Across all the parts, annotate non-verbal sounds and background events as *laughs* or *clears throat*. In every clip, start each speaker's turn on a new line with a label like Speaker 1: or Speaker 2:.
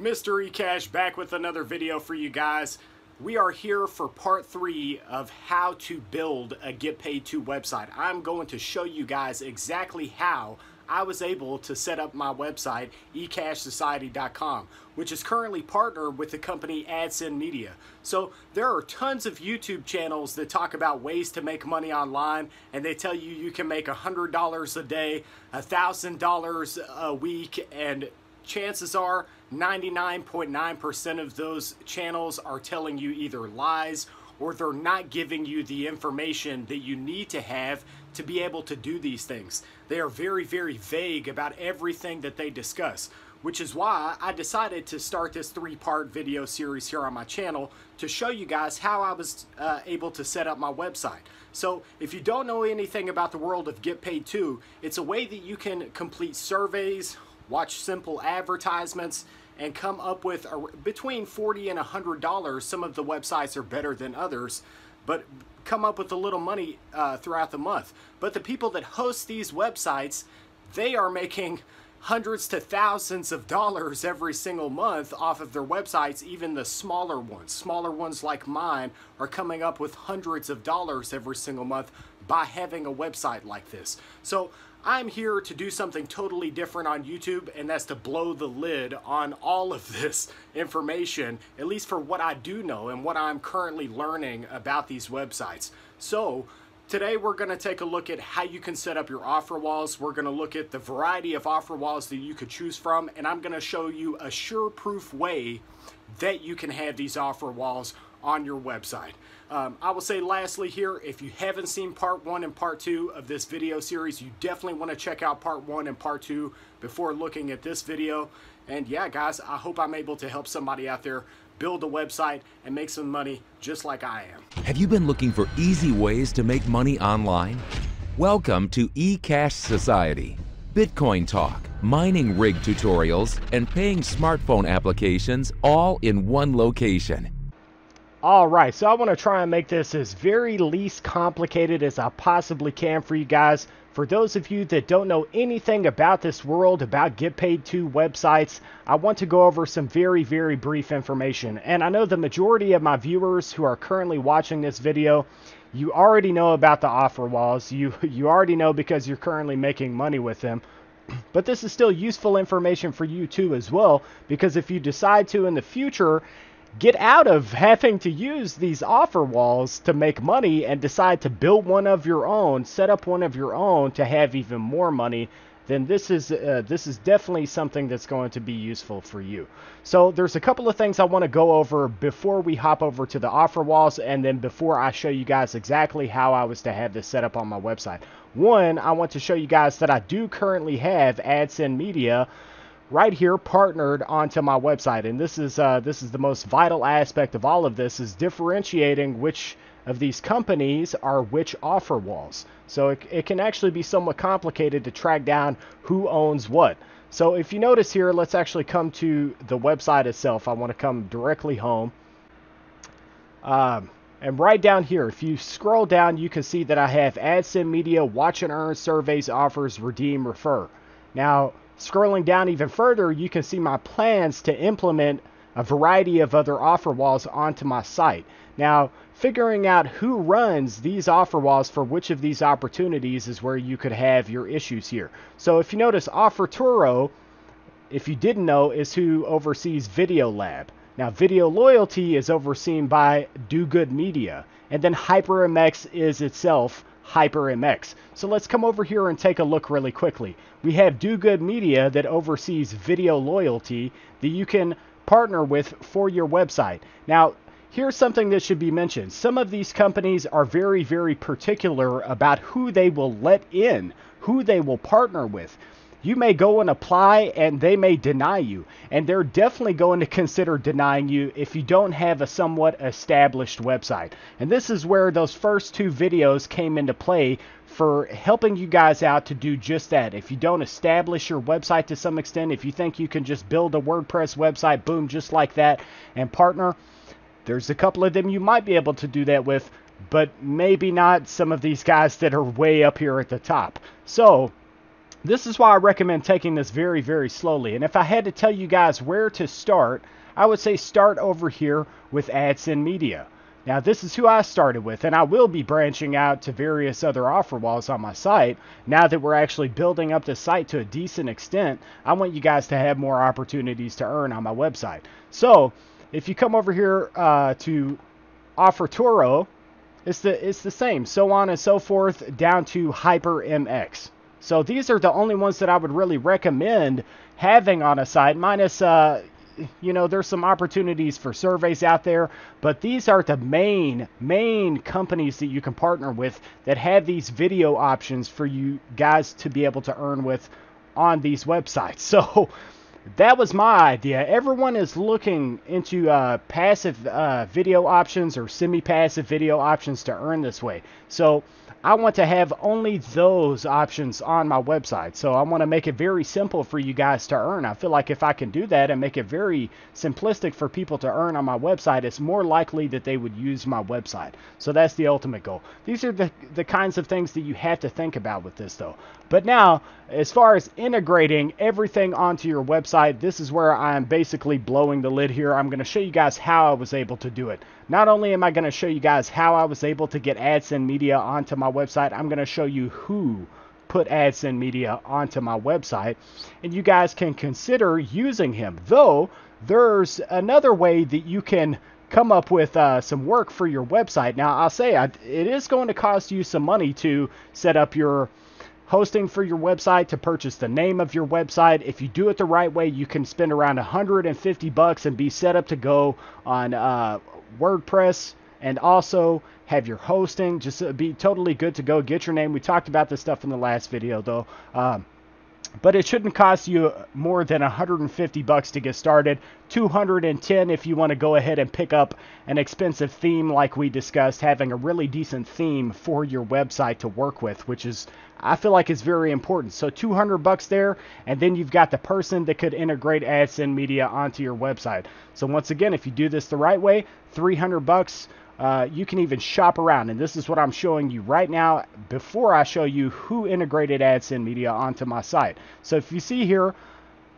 Speaker 1: Mr. eCash back with another video for you guys. We are here for part three of how to build a Get Paid To website. I'm going to show you guys exactly how I was able to set up my website, eCashSociety.com, which is currently partnered with the company Adscend Media. So there are tons of YouTube channels that talk about ways to make money online, and they tell you you can make $100 a day, $1,000 a week, and chances are 99.9% of those channels are telling you either lies or they're not giving you the information that you need to have to be able to do these things. They are very, very vague about everything that they discuss, which is why I decided to start this three-part video series here on my channel to show you guys how I was uh, able to set up my website. So if you don't know anything about the world of Get Paid To, it's a way that you can complete surveys, watch simple advertisements, and come up with a, between 40 and $100. Some of the websites are better than others, but come up with a little money uh, throughout the month. But the people that host these websites, they are making hundreds to thousands of dollars every single month off of their websites, even the smaller ones. Smaller ones like mine are coming up with hundreds of dollars every single month by having a website like this. So I'm here to do something totally different on YouTube, and that's to blow the lid on all of this information, at least for what I do know and what I'm currently learning about these websites. So, Today we're going to take a look at how you can set up your offer walls. We're going to look at the variety of offer walls that you could choose from and I'm going to show you a sure proof way that you can have these offer walls on your website. Um, I will say lastly here, if you haven't seen part one and part two of this video series, you definitely want to check out part one and part two before looking at this video. And yeah, guys, I hope I'm able to help somebody out there build a website and make some money just like I am.
Speaker 2: Have you been looking for easy ways to make money online? Welcome to eCash Society. Bitcoin talk, mining rig tutorials, and paying smartphone applications all in one location.
Speaker 1: All right, so I want to try and make this as very least complicated as I possibly can for you guys. For those of you that don't know anything about this world, about Get Paid To websites, I want to go over some very, very brief information. And I know the majority of my viewers who are currently watching this video, you already know about the offer walls. You, you already know because you're currently making money with them. *clears throat* But this is still useful information for you too as well, because if you decide to in the future get out of having to use these offer walls to make money and decide to build one of your own, set up one of your own to have even more money, then this is uh, this is definitely something that's going to be useful for you. So there's a couple of things I want to go over before we hop over to the offer walls and then before I show you guys exactly how I was to have this set up on my website. One, I want to show you guys that I do currently have Adscend Media right here partnered onto my website. And this is uh, this is the most vital aspect of all of this is differentiating which of these companies are which offer walls. So it, it can actually be somewhat complicated to track down who owns what. So if you notice here let's actually come to the website itself. I want to come directly home. Um, and right down here, if you scroll down, you can see that I have Adscend Media, Watch and Earn, Surveys, Offers, Redeem, Refer. Now, Scrolling down even further, you can see my plans to implement a variety of other offer walls onto my site. Now, figuring out who runs these offer walls for which of these opportunities is where you could have your issues here. So if you notice, OfferToro, if you didn't know, is who oversees Video Lab. Now, Video Loyalty is overseen by Do Good Media, and then HyprMX is itself HyprMX. So let's come over here and take a look really quickly. We have Do Good Media that oversees video loyalty that you can partner with for your website. Now, here's something that should be mentioned. Some of these companies are very, very particular about who they will let in, who they will partner with you may go and apply and they may deny you. And they're definitely going to consider denying you if you don't have a somewhat established website. And this is where those first two videos came into play for helping you guys out to do just that. If you don't establish your website to some extent, if you think you can just build a WordPress website, boom, just like that, and partner, there's a couple of them you might be able to do that with, but maybe not some of these guys that are way up here at the top. So, this is why I recommend taking this very, very slowly. And if I had to tell you guys where to start, I would say start over here with Adscend Media. Now, this is who I started with, and I will be branching out to various other offer walls on my site. Now that we're actually building up the site to a decent extent, I want you guys to have more opportunities to earn on my website. So, if you come over here uh, to Offer Toro, it's the it's the same, so on and so forth, down to HyprMX. So these are the only ones that I would really recommend having on a site, minus uh, you know, there's some opportunities for surveys out there, but these are the main, main companies that you can partner with that have these video options for you guys to be able to earn with on these websites. *laughs* So that was my idea. Everyone is looking into uh, passive uh, video options or semi passive video options to earn this way. So I want to have only those options on my website. So I want to make it very simple for you guys to earn. I feel like if I can do that and make it very simplistic for people to earn on my website, it's more likely that they would use my website. So that's the ultimate goal. These are the, the kinds of things that you have to think about with this though. But now, as far as integrating everything onto your website, this is where I'm basically blowing the lid here. I'm going to show you guys how I was able to do it. Not only am I going to show you guys how I was able to get Adscend media onto my website, I'm going to show you who put Adscend media onto my website. And you guys can consider using him. Though, there's another way that you can come up with uh, some work for your website. Now, I'll say I, it is going to cost you some money to set up your hosting for your website to purchase the name of your website. If you do it the right way, you can spend around 150 bucks and be set up to go on uh, WordPress and also have your hosting. Just uh, be totally good to go. Get your name. We talked about this stuff in the last video though. Um, but it shouldn't cost you more than 150 bucks to get started. 210 if you want to go ahead and pick up an expensive theme like we discussed having a really decent theme for your website to work with which is I feel like is very important. So 200 bucks there and then you've got the person that could integrate Adscend media onto your website. So once again if you do this the right way 300 bucks uh, you can even shop around, and this is what I'm showing you right now before I show you who integrated Adscend Media onto my site. So if you see here,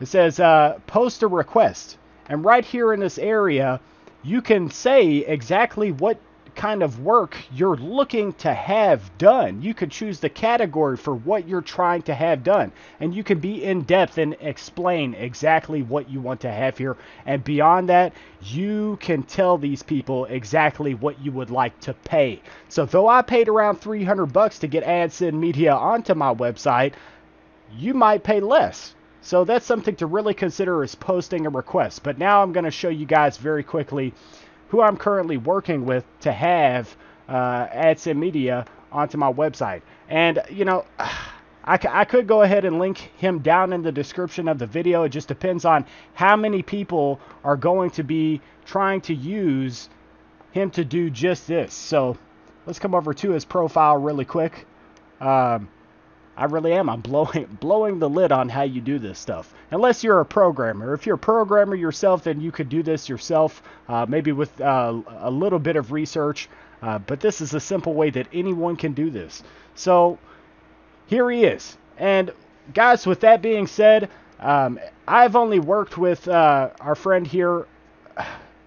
Speaker 1: it says uh, post a request, and right here in this area, you can say exactly what kind of work you're looking to have done. You could choose the category for what you're trying to have done, and you can be in depth and explain exactly what you want to have here. And beyond that, you can tell these people exactly what you would like to pay. So, though I paid around 300 bucks to get Adscend media onto my website, you might pay less. So that's something to really consider as posting a request. But now I'm going to show you guys very quickly who I'm currently working with to have uh, Adscend Media onto my website. And, you know, *sighs* I, I could go ahead and link him down in the description of the video. It just depends on how many people are going to be trying to use him to do just this. So let's come over to his profile really quick. Um, I really am. I'm blowing *laughs* blowing the lid on how you do this stuff. Unless you're a programmer. If you're a programmer yourself, then you could do this yourself, uh, maybe with uh, a little bit of research. Uh, but this is a simple way that anyone can do this. So here he is. And guys, with that being said, um, I've only worked with uh, our friend here.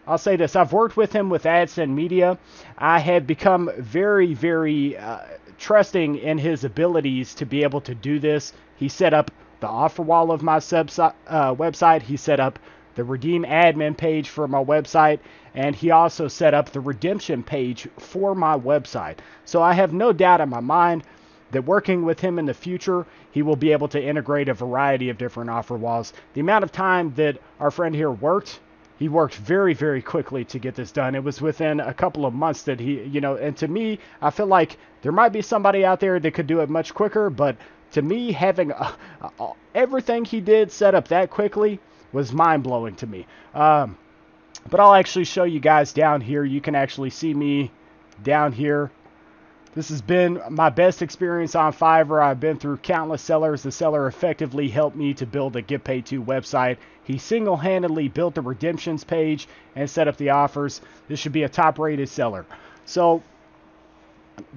Speaker 1: I'll say this: I've worked with him with Adscend Media. I have become very, very uh, trusting in his abilities to be able to do this. He set up the offer wall of my uh, website. He set up the redeem admin page for my website, and he also set up the redemption page for my website. So I have no doubt in my mind that working with him in the future, he will be able to integrate a variety of different offer walls. The amount of time that our friend here worked he worked very, very quickly to get this done. It was within a couple of months that he, you know, and to me, I feel like there might be somebody out there that could do it much quicker, but to me, having uh, uh, everything he did set up that quickly was mind blowing to me. Um, but I'll actually show you guys down here. You can actually see me down here this has been my best experience on Fiverr. I've been through countless sellers. The seller effectively helped me to build a Get Paid 2 website. He single handedly built the redemptions page and set up the offers. This should be a top rated seller. So,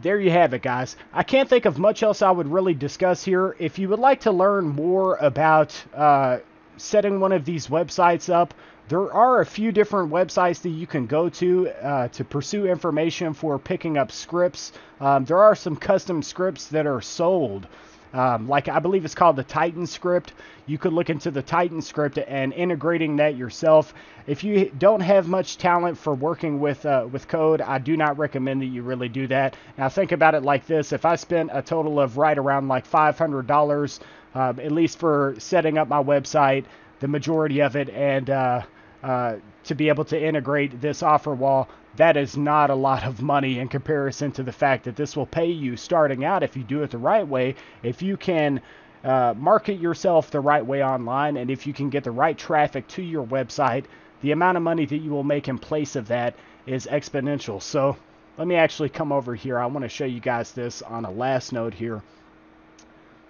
Speaker 1: there you have it, guys. I can't think of much else I would really discuss here. If you would like to learn more about uh, setting one of these websites up, there are a few different websites that you can go to uh, to pursue information for picking up scripts. Um, there are some custom scripts that are sold. Um, like I believe it's called the Titan script. You could look into the Titan script and integrating that yourself. If you don't have much talent for working with uh, with code, I do not recommend that you really do that. Now think about it like this: if I spent a total of right around like $500, uh, at least for setting up my website, the majority of it, and uh, uh, to be able to integrate this offer wall, that is not a lot of money in comparison to the fact that this will pay you starting out if you do it the right way. If you can uh, market yourself the right way online and if you can get the right traffic to your website, the amount of money that you will make in place of that is exponential. So let me actually come over here. I want to show you guys this on a last note here.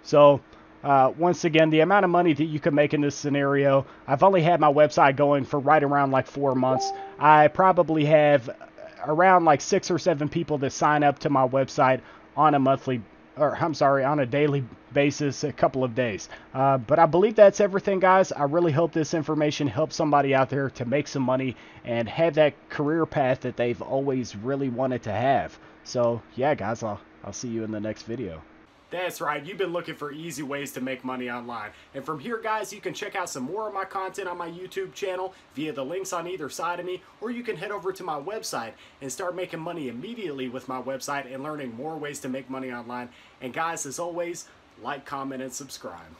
Speaker 1: So uh, once again, the amount of money that you can make in this scenario, I've only had my website going for right around like four months. I probably have around like six or seven people that sign up to my website on a monthly, or I'm sorry, on a daily basis, a couple of days. Uh, but I believe that's everything, guys. I really hope this information helps somebody out there to make some money and have that career path that they've always really wanted to have. So, yeah, guys, I'll, I'll see you in the next video. That's right, you've been looking for easy ways to make money online. And from here, guys, you can check out some more of my content on my YouTube channel via the links on either side of me, or you can head over to my website and start making money immediately with my website and learning more ways to make money online. And guys, as always, like, comment, and subscribe.